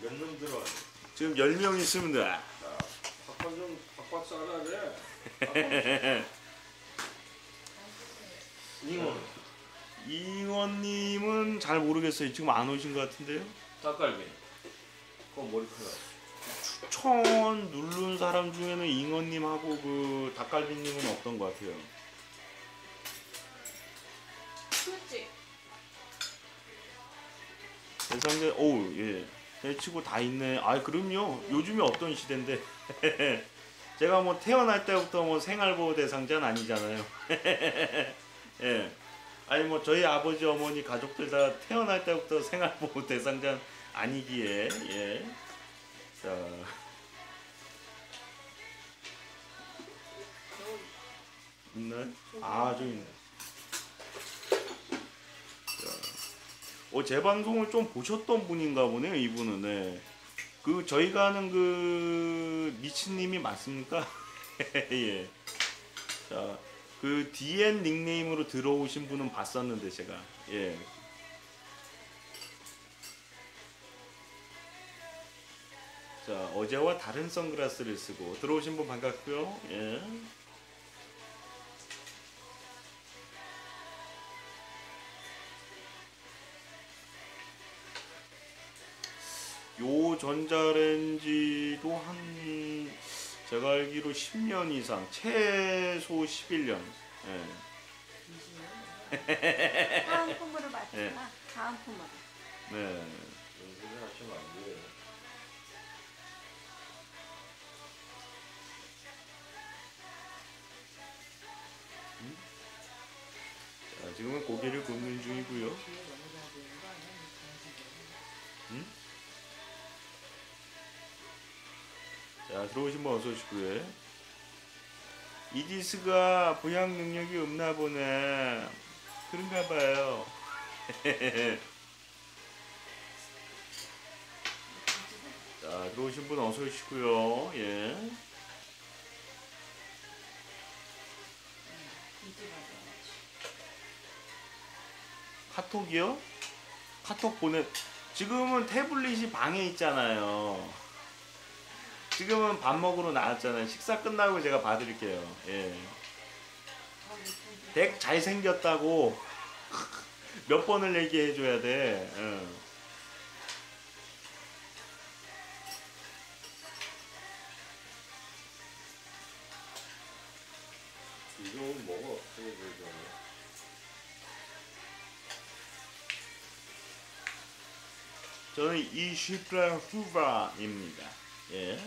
몇놈 들어와? 지금 10명 있습니다. 박박 좀 박박사 하나 그래. 잉어. 이원님은 잘 모르겠어요. 지금 안 오신 것 같은데요. 닭갈비. 그거 머리카락. 추천 누른 사람 중에는 잉어님하고 그 닭갈비님은 없던 것 같아요. 그렇지. 대상자, 오우, 예. 해치고 다 있네. 아, 그럼요. 요즘이 어떤 시대인데. 제가 뭐 태어날 때부터 뭐 생활보호 대상자는 아니잖아요. 예. 아니 뭐 저희 아버지 어머니 가족들 다 태어날 때부터 생활보호 대상자는 아니기에 예. 자. 있나요? 아, 저기 있네. 어, 제 방송을 좀 보셨던 분인가 보네요, 이분은. 네. 그, 저희가 하는 그, 미친님이 맞습니까? 예. 자, 그, DN 닉네임으로 들어오신 분은 봤었는데, 제가. 예. 자, 어제와 다른 선글라스를 쓰고 들어오신 분 반갑고요. 예. 요 전자레인지도 한 제가 알기로 10년 이상 최소 11년 예. 다음 품으로. 네. 다음 품으로. 네. 연습을 하시면 안 돼요. 자, 지금은 고기를 굽는 중이고요. 음? 자, 들어오신 분 어서 오시고요. 이디스가 부양 능력이 없나 보네. 그런가 봐요. 자, 들어오신 분 어서 오시고요. 예. 카톡이요? 카톡 보내. 지금은 태블릿이 방에 있잖아요. 지금은 밥 먹으러 나왔잖아요. 식사 끝나고 제가 봐드릴게요. 예. 덱 잘생겼다고 몇 번을 얘기해줘야 돼. 응. 이거 먹어. 저거 저거. 저는 이슈프라 후바입니다. 예.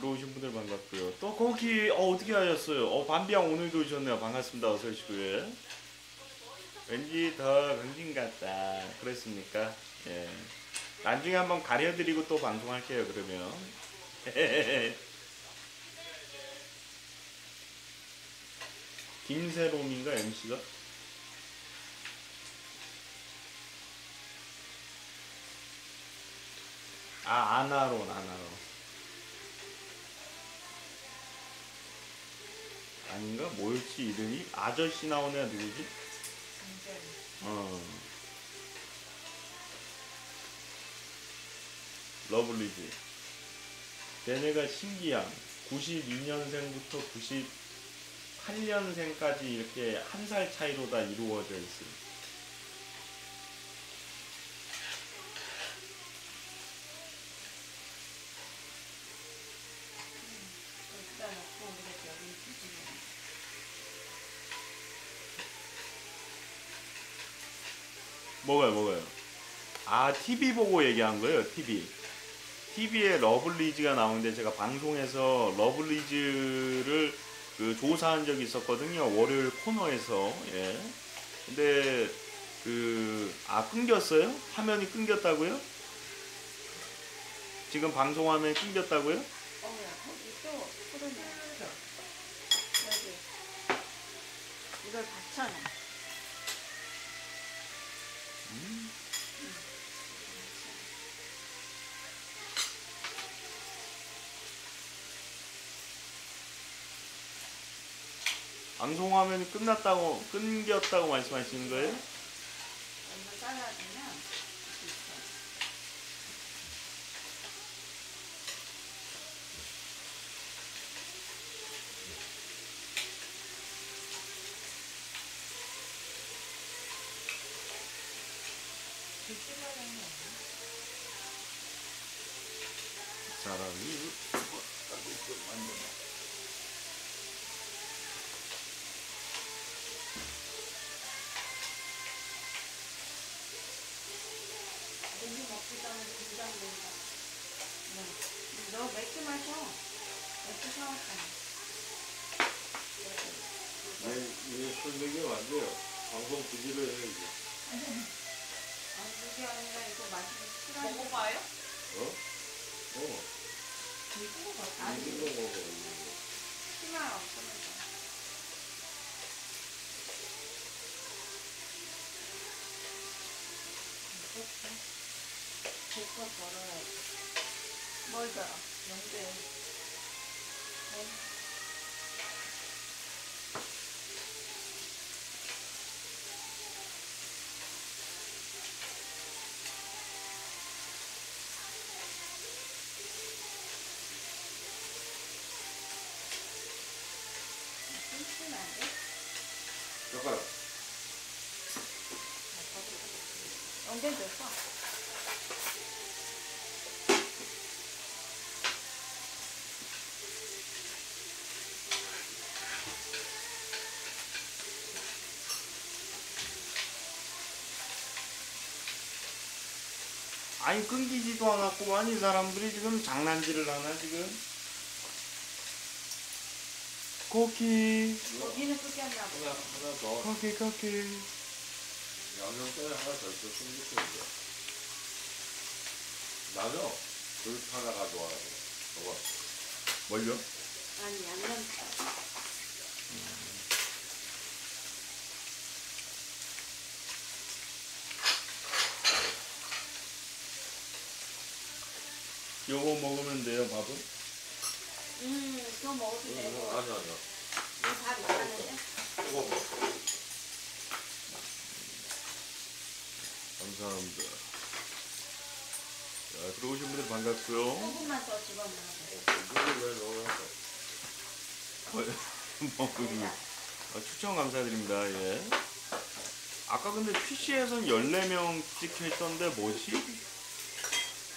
들어오신 분들 반갑고요. 또 거기 어, 어떻게 하셨어요? 어 반비양 오늘도 오셨네요. 반갑습니다. 어서 오시고요. 왠지 더 강진 같다. 그랬습니까? 예. 나중에 한번 가려드리고 또 방송할게요. 그러면. 김세롬인가 MC가? 아 아나론 아나론 아닌가 뭐였지 이름이 아저씨 나온 애가 누구지? 어 러블리즈 걔네가 신기한 92년생부터 98년생까지 이렇게 한 살 차이로 다 이루어져. 여기다 놓고 우리가 여기 뒤집어. 뭐가요, 뭐가요? 아, TV 보고 얘기한 거예요, TV. TV에 러블리즈가 나오는데 제가 방송에서 러블리즈를 그 조사한 적이 있었거든요. 월요일 코너에서. 예. 근데 그, 아, 끊겼어요? 화면이 끊겼다고요? 지금 방송 화면이 끊겼다고요? 어 야 거기 또. 이걸 받쳐놔. 방송하면 끝났다고 끊겼다고 말씀하시는 거예요? 먼저 잘라주면 있어. 사람이 고기 먹기 전에 긴장된다. 네. 너 맥주 마셔. 맥주 사왔잖아. 얘, 얘술 먹이면 안 돼요. 방송 부지를 해야지. 아니 그게 아니라 이거 마시기 싫어. 먹어봐요? 어? 어. 아니. 이거. 치마 없으면서. 복권 걸어야지. 뭘 들어? 영대. 끊기면 안 돼? 젓가락. 연결 됐어. 아니 끊기지도 않았구만 이 사람들이 지금 장난질을 하나 지금 코키 끊겼나. 하나, 하나 더. 코키 코키 양념장에 하나 더 있어. 숨기는데. 나죠? 그 하나 가져와. 저거. 뭘요? 아니 양념. 요거 먹으면 돼요 밥은? 음, 그거 먹어도 되고. 아니, 아니야. 이거 밥 있다는데? 이거 먹어. 감사합니다 자 들어오신 분들 반갑고요 조금만 더왜 넣어놨어? 먹으면 아, 추천 감사드립니다 예 아까 근데 PC에선 14명 찍혀 있던데 뭐지?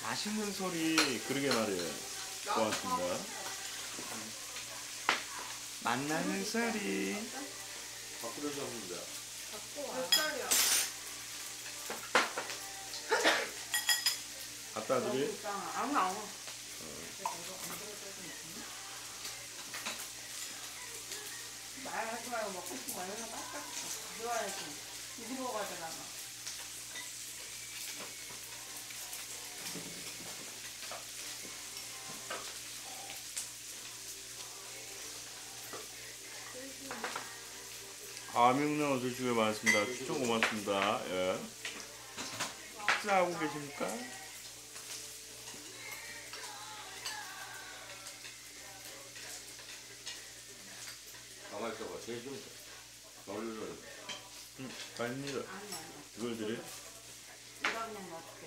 맛있는 소리 그러게 말이에요 고맙습니다 만나는 소리. 갖고 와. 몇 살이야? 갖다 너무 드려? 불쌍하. 아무 아무. 말하지 말고 먹고 싶은 거 이런 거 빡빡 가져와야지. 누구 보고 가져가나. 아명나 어서 주에 많습니다 추천 고맙습니다 예 식사하고 계십니까? 좀 널려. 응 아닙니다 아니 아니. 이걸 드려? 이거 그냥 넣을게.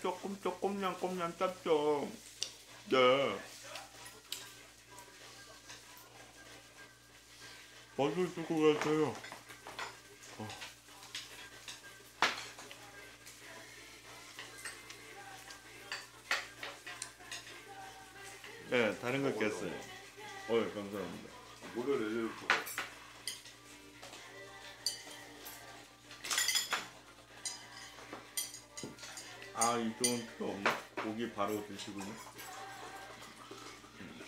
조금 조금냥 꼼냥 짭죠 네 맛있을 것 같아요 어. 네 다른 거 깼어요. 어이 감사합니다. 물을 내려놓고. 아 이쪽은 필요 없네 고기 바로 드시군요. 음.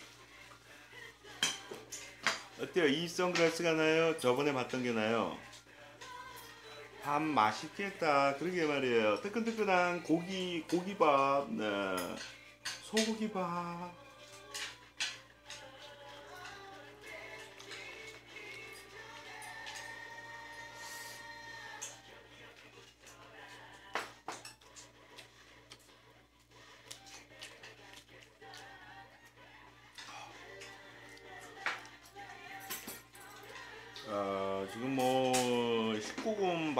어때요? 이 선글라스가 나요? 저번에 봤던 게 나요? 밥 맛있겠다. 그러게 말이에요. 뜨끈뜨끈한 고기 고기밥 네. 소고기밥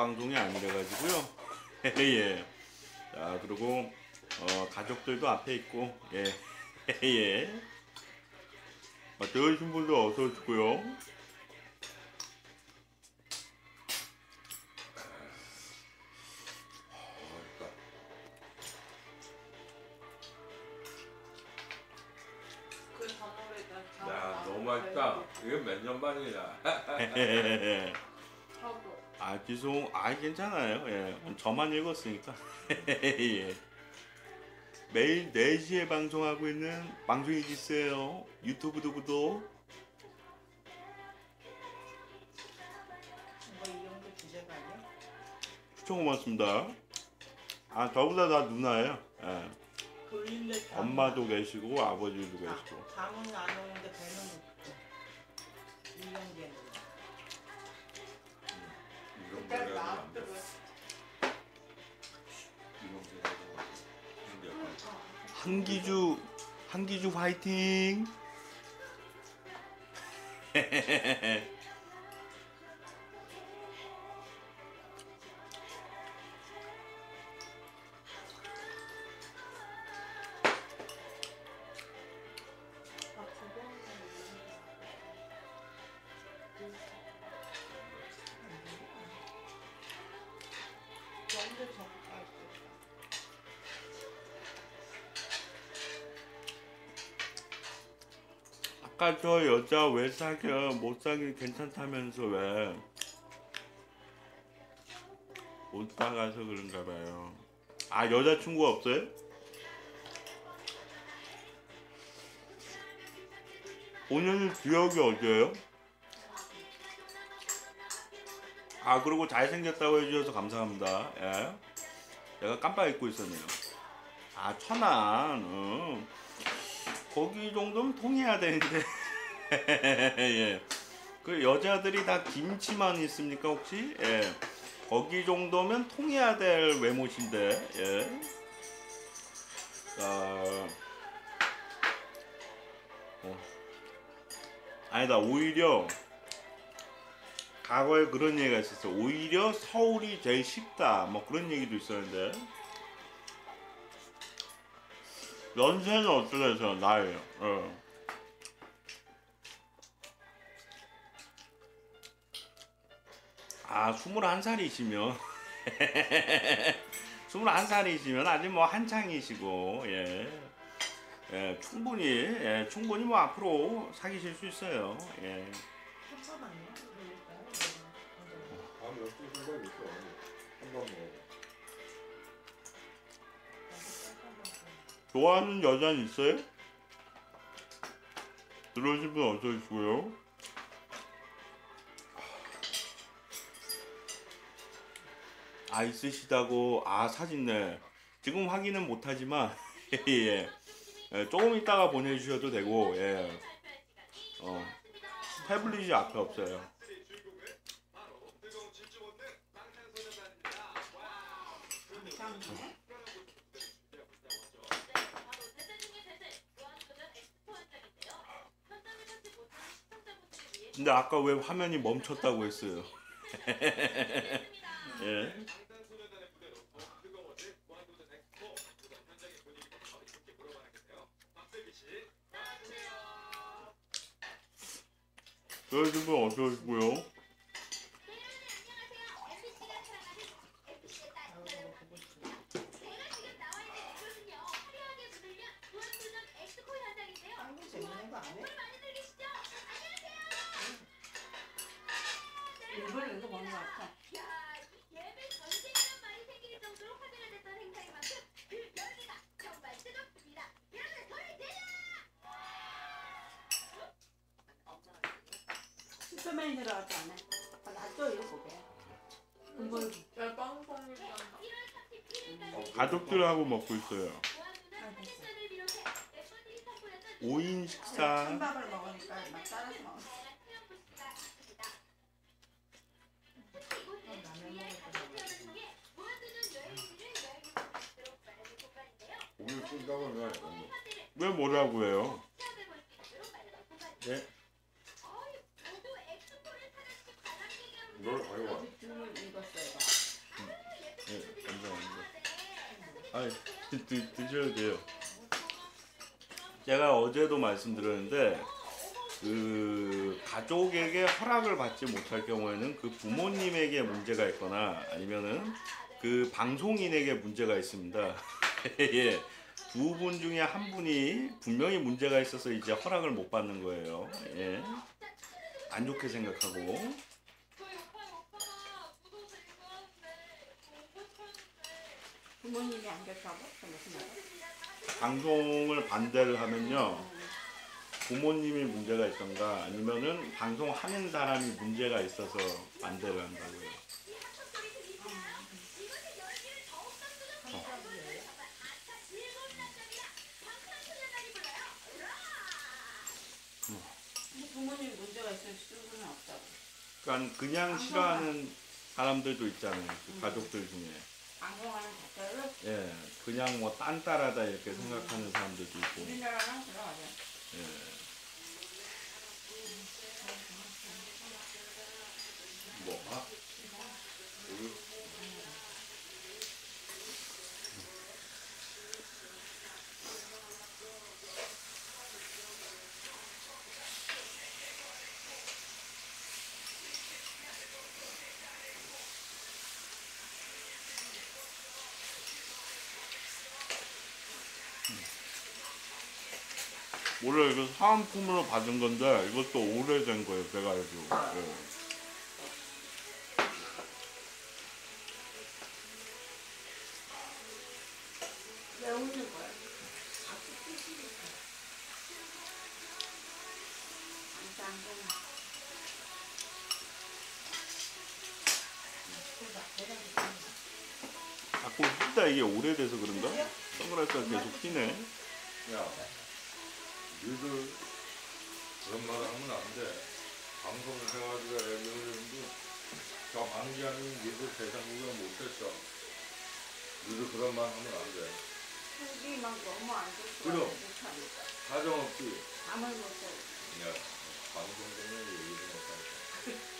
방송이 아니라 가지고요. 예. 자 그리고 어, 가족들도 앞에 있고 예. 예. 들으신 분들 어서 오시고요. 그야 너무 맛있다. 이게 몇 년 만이야. 하고 아아 괜찮아요. 예. 저만 읽었으니까. 예. 매일 4시에 방송하고 있는 방송이 있어요. 유튜브도 구독. 추천 고맙습니다. 아 저보다 다 누나예요. 예. 돌린데 엄마도 계시고 아버지도 계시고. 담은 안 오는데 배는 없고 이런 그 한기주 한기주 화이팅. 저 여자 왜 사겨 못 사기 괜찮다면서 왜? 못 나가서 그런가 봐요. 아 여자친구 없어요? 본인의 기억이 어디예요? 아 그리고 잘생겼다고 해주셔서 감사합니다. 예. 내가 깜빡 잊고 있었네요. 아 천안. 어. 거기 정도면 통해야 되는데. 예. 그 여자들이 다 김치만 있습니까 혹시? 예. 거기 정도면 통해야 될 외모신데. 예. 아. 어. 아니다 오히려 과거에 그런 얘기가 있었어. 오히려 서울이 제일 쉽다. 뭐 그런 얘기도 있었는데. 연세는 어떻게 되세요? 나이요. 아, 21살이시면 21살이시면 아직 뭐 한창이시고 예. 예, 충분히 예, 충분히 뭐 앞으로 사귀실 수 있어요. 예. 한번 아니야? 다음 역시 생각 있어. 한번 먹어. 좋아하는 여자는 있어요? 들어오신 분 어서 오시고요. 아 있으시다고 아 사진네 지금 확인은 못하지만 예, 예 조금 있다가 보내주셔도 되고 예 어, 태블릿이 앞에 없어요. 근데 아까 왜 화면이 멈췄다고 했어요? 예. 여러분 어서 오시고요. 재밌는 거안 해? 일본 이거 먹는 거 같아. 슈퍼맨이 않네. 아, 놔둬 이거 보게. 이거 야 빵빵이랑 가족들하고 먹고 있어요. 아, 됐어. 5인 식사. 흰밥을 먹으니까 막 따라서 먹어. 왜? 왜 뭐라고 해요? 네? 널 가져와. 아직 주문 익었어요. 예, 감사합니다. 아, 드, 드, 드셔도 돼요. 제가 어제도 말씀드렸는데 그 가족에게 허락을 받지 못할 경우에는 그 부모님에게 문제가 있거나 아니면은 그 방송인에게 문제가 있습니다. 예. 두 분 중에 한 분이 분명히 문제가 있어서 이제 허락을 못 받는 거예요. 예. 안 좋게 생각하고. 부모님이 안 좋다고? 그 무슨 말이야? 방송을 반대를 하면요 부모님이 문제가 있던가 아니면은 방송하는 사람이 문제가 있어서 반대를 한다고요. 근데 부모님 문제가 있을 수는 없다고. 그러니까 그냥 싫어하는 사람들도 있잖아요. 그 가족들 중에. 방송하는 자체를 예, 그냥 뭐 딴따라다 이렇게 생각하는 사람들도 있고. 예. 뭐 원래 이거 사은품으로 받은 건데 이것도 오래된 거예요. 제가 알기로. 예. 왜 웃는 거야? 자꾸 흰다 이게 오래돼서 그런가? 선글라스가 계속 튀네. 야, 너희들 그런 말 하면 안 돼. 방송을 해가지고 애들도 저 방지하는 니들 대상국가 못했어. 너희들 그런 말 하면 안 돼. 속이 막 너무 안 좋고 그럼. 못하니까 사정없이 잠을 못 자고 야, 방송 때문에 얘기를 못하고.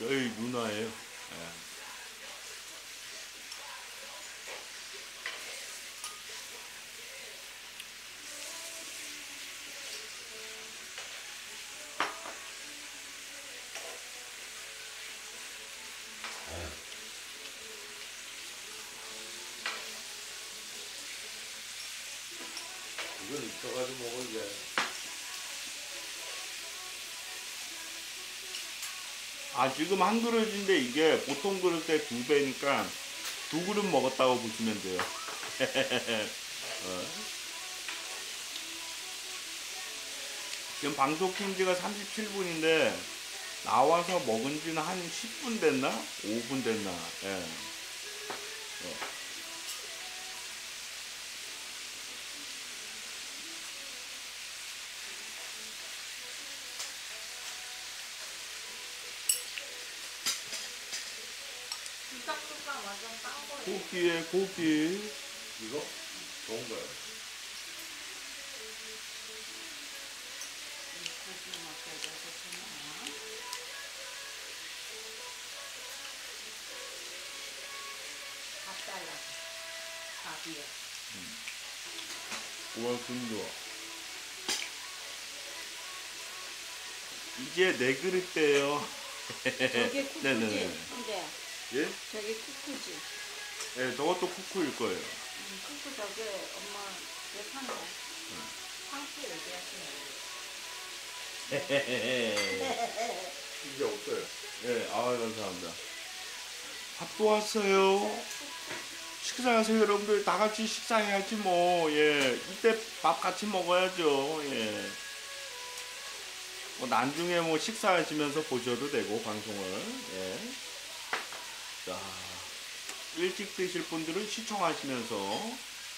저희 누나예요. 예. 이건 있어가지고 먹어 이제. 아 지금 한 그릇인데 이게 보통 그릇의 두 배니까 두 그릇 먹었다고 보시면 돼요. 어. 지금 방송 킨 지가 37분인데 나와서 먹은 지는 한 10분 됐나? 5분 됐나? 예. 뚝딱뚝딱 완전 딴 거예요. 고기에 고기. 이거 좋은 거야. 고기. 밥. 밥이요. 우와 군 좋아. 이제 네 그릇대요. 저게 쿠쿠지. 네네네. 예? 저게 쿠쿠지. 네, 저것도 쿠쿠일 거예요. 음, 쿠쿠 저게 엄마 왜 파는 거야? 상추 얘기하시는 이제 없어요. 예, 아 감사합니다. 밥도 왔어요. 식사하세요, 여러분들. 다 같이 식사해야지 뭐. 예, 이때 밥 같이 먹어야죠. 예. 뭐 나중에 뭐 식사하시면서 보셔도 되고 방송을. 예. 자, 일찍 드실 분들은 시청하시면서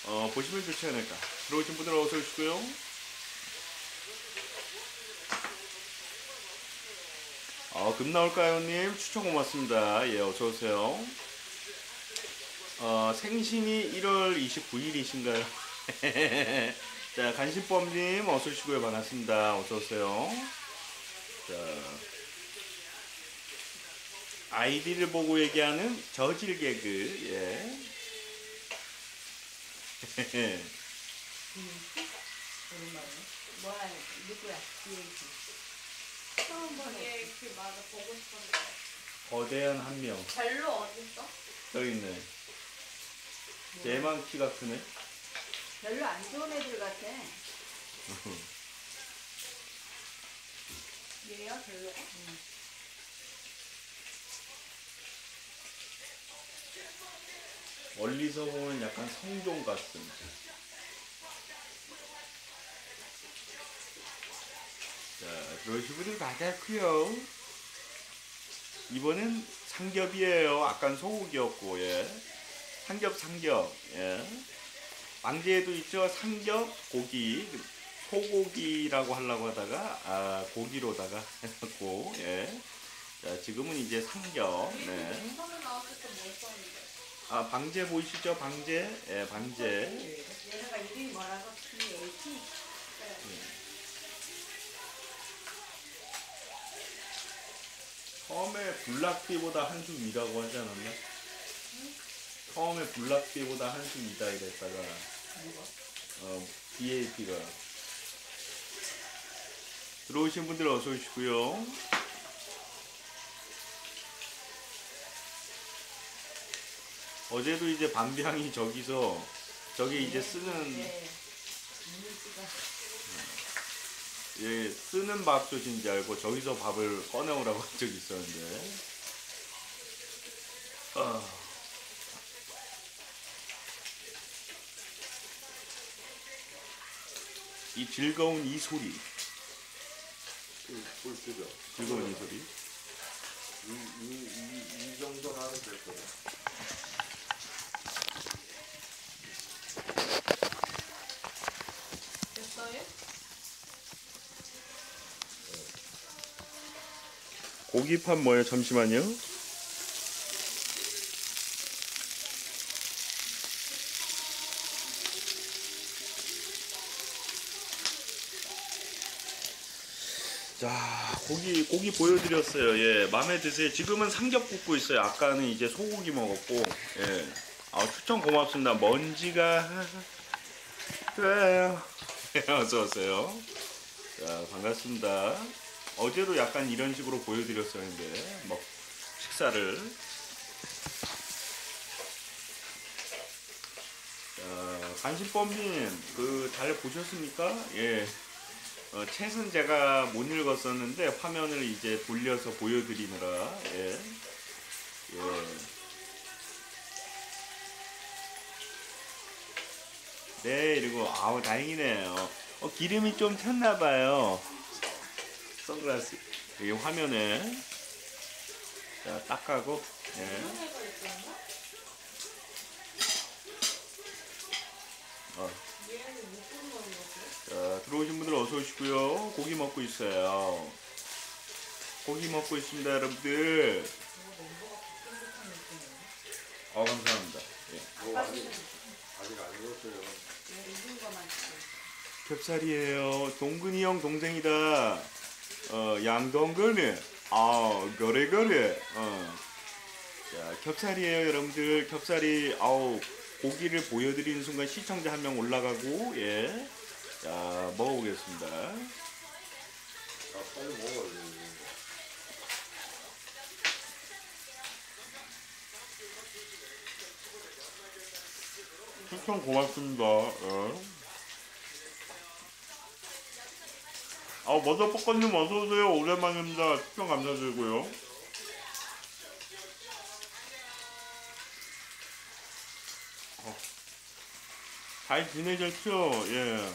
어, 보시면 좋지 않을까. 들어오신 분들 어서 오시고요. 어, 금 나올까요님 추천 고맙습니다. 예, 어서 오세요. 어, 생신이 1월 29일이신가요? 자, 간신법님 어서 오시고요. 반갑습니다. 어서 오세요. 자, 아이디를 보고 얘기하는 저질 개그. 예. 오랜만에. 뭐야, 누구야? DH. 처음 보네. 이렇게 맞아 보고 싶었는데 거대한 한 명. 벨로 어딨어? 여기 있네. 대만 키가 크네. 별로 안 좋은 애들 같아. 얘야 벨로가? 멀리서 보면 약간 성종 같은. 자, 들어오시분들 맞았고요. 이번엔 삼겹이에요. 아깐 소고기였고, 예. 삼겹, 삼겹, 예. 왕제에도 있죠. 삼겹, 고기, 소고기라고 하려고 하다가, 아, 고기로다가 해갖고, 예. 자, 지금은 이제 삼겹, 네. 아 방제 보이시죠? 방제, 예, 방제. 얘네가 이름이 뭐라고? PH? 처음에 블락비보다 한숨 위라고 하지 않았나? 처음에 블락비보다 한숨 위다 이랬다가 어 BAP가 들어오신 분들 어서 오시고요. 어제도 이제 반비양이 저기서 저기 이제 쓰는 네. 이미지가 예, 쓰는 밥솥인지 알고 저기서 밥을 꺼내오라고 한 적이 있었는데. 아. 이 즐거운 이 소리, 꿀 쓰죠. 즐거운 이 소리. 이, 이, 이, 이 정도는 하면 될 거예요. 됐어요? 고기밥 뭐예요? 잠시만요. 자, 고기 고기 보여드렸어요. 예, 마음에 드세요. 지금은 삼겹 굽고 있어요. 아까는 이제 소고기 먹었고, 예. 아, 추천 고맙습니다. 먼지가 좋아요. 어서 오세요. 자, 반갑습니다. 어제도 약간 이런 식으로 보여드렸었는데, 뭐 식사를. 자, 간신법님, 그 잘 보셨습니까? 예. 어, 책은 제가 못 읽었었는데 화면을 이제 돌려서 보여드리느라 예. 예. 네, 그리고 아우 다행이네요. 어, 기름이 좀 튀었나 봐요. 선글라스 여기 화면에 자 닦아고 예. 어. 자, 들어오신 분들 어서 오시고요. 고기 먹고 있어요. 고기 먹고 있습니다, 여러분들. 어, 감사합니다. 예. 뭐 아직 안 익었어요. 얘 익은 거만 주고. 겹살이에요. 동근이 형 동생이다. 어, 양동근이. 아, 거래 거래. 어. 자, 겹살이에요, 여러분들. 겹살이 아우 고기를 보여드리는 순간 시청자 한 명 올라가고 예. 자, 먹어보겠습니다. 아, 빨리 먹어요. 이 추천 고맙습니다. 예. 아, 머더포커님 어서오세요. 오랜만입니다. 추천 감사드리고요. 어. 잘 지내셨죠? 예.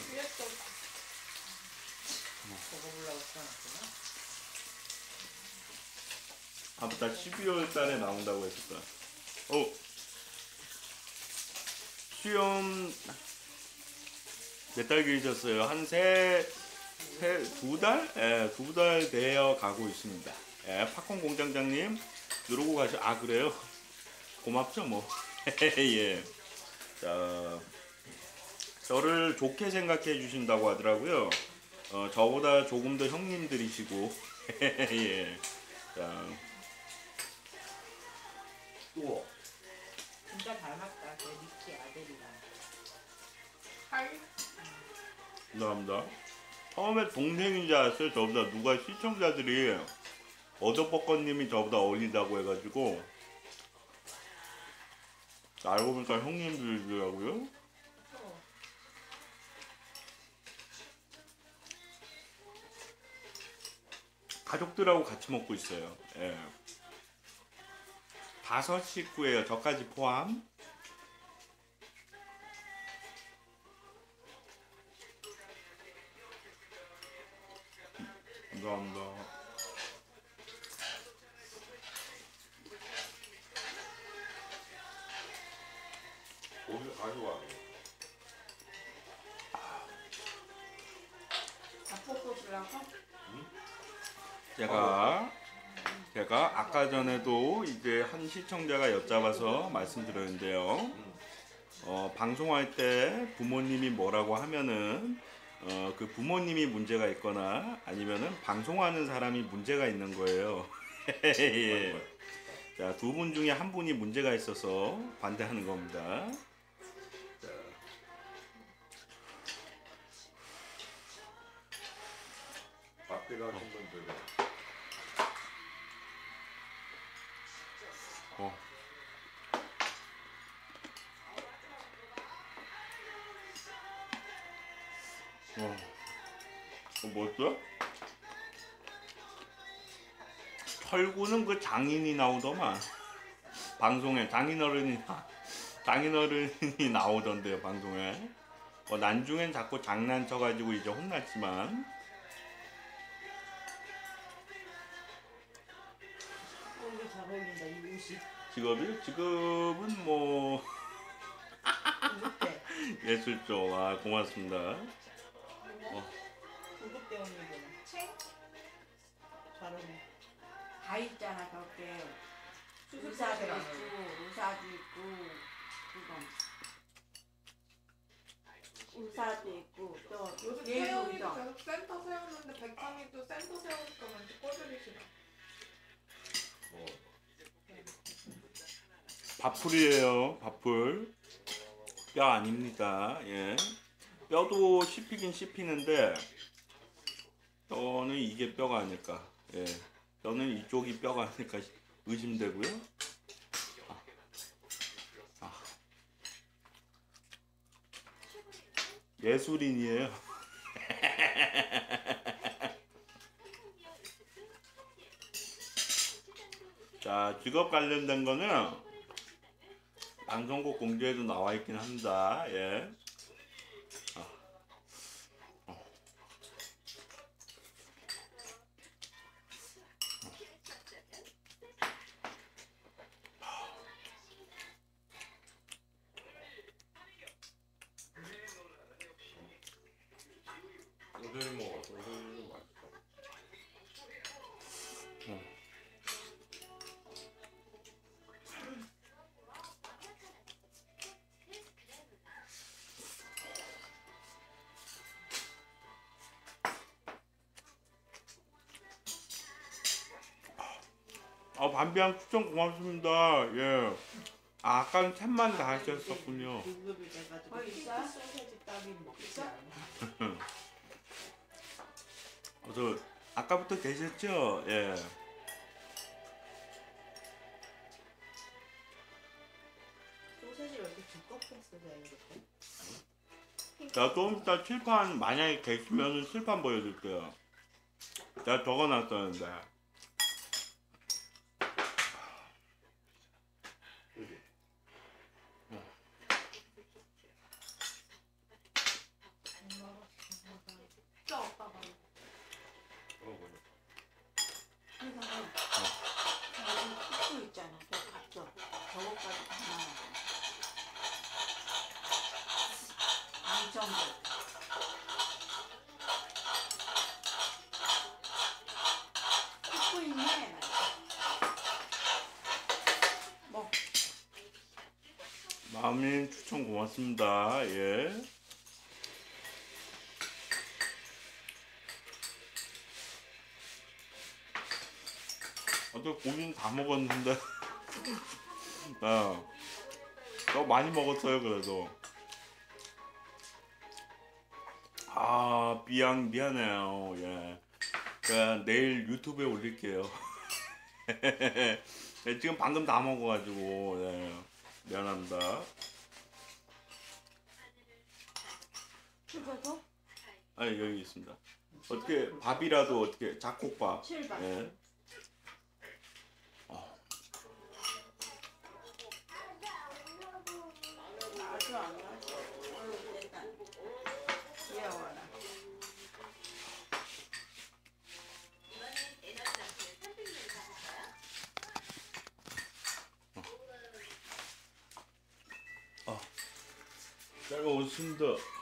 아, 맞다. 12월 달에 나온다고 했었다. 어. 시험 몇달 기르셨어요? 한 세, 세, 두 달? 예, 두 달 되어 가고 있습니다. 예, 팝콘 공장장님 누르고 가죠. 아 그래요? 고맙죠 뭐. 예. 자, 저를 좋게 생각해 주신다고 하더라고요. 어, 저보다 조금 더 형님들이시고. 예. 자, 또 진짜 닮았다. 내 미키 아들이랑. 할 감사합니다. 처음에 동생인 줄 알았어요. 저보다 누가 시청자들이 어더버거님이 저보다 어리다고 해가지고 알고 보니까 형님들이더라고요. 어. 가족들하고 같이 먹고 있어요. 예. 다섯 식구예요. 저까지 포함. 가 여쭤봐서 말씀드렸는데요. 어, 방송할 때 부모님이 뭐라고 하면은 어, 그 부모님이 문제가 있거나 아니면은 방송하는 사람이 문제가 있는 거예요. 예. 자, 두 분 중에 한 분이 문제가 있어서 반대하는 겁니다. 자, 밖에 가신 분들은 어. 어. 어, 뭐였어? 철구는 그 장인이 나오더만 방송에 장인어른이 나- 장인어른이 나오던데요 방송에 어, 난중엔 자꾸 장난쳐가지고 이제 혼났지만 어, 이거 잘 어울린다. 이 옷이. 직업이 직업은 뭐 이렇게. 예술 쪽아 고맙습니다. 구급 대원이구나. 챙? 잘 어울려. 다 있잖아 저게. 의사도 수술사들하고. 있고 의사도 있고 그거. 의사도 있고 또 요즘 태영이도 의사. 계속 센터 세우는데 백감이도 센터 세우니까 왠지 꼴보기 싫어. 뭐 밥풀이에요. 밥풀. 뼈 아닙니다. 예. 뼈도 씹히긴 씹히는데 저는 이게 뼈가 아닐까. 예. 저는 이쪽이 뼈가 아닐까 의심되고요. 아. 아. 예술인이에요. 자, 직업 관련된 거는 방송국 공지에도 나와 있긴 합니다. 예. 소세지 먹어. 소세지는 맛있어. 아, 반비양 추천 고맙습니다. 예. 아, 아까는 템만 다 하셨었군요. 어, 있어? 않아. 어, 저 아까부터 계셨죠? 예. 소세지를 이렇게 두껍게 쓰자 이렇게. 자, 좀 이따 칠판 만약에 계시면은 칠판 보여드릴게요. 제가 적어놨었는데. 입고 있네. 마음님 추천 고맙습니다. 예. 아, 어제 고기는 다 먹었는데. 아, 어. 너 많이 먹었어요, 그래도. 미안, 미안해요. 예. 제가 내일 유튜브에 올릴게요. 네, 지금 방금 다 먹어가지고, 예. 미안합니다. 칠바도? 아, 여기 있습니다. 어떻게, 밥이라도 어떻게, 잡곡밥. 칠바. 예. 아주 안 나죠. 어휴, 일단. 귀여워라. 잘 먹었습니다.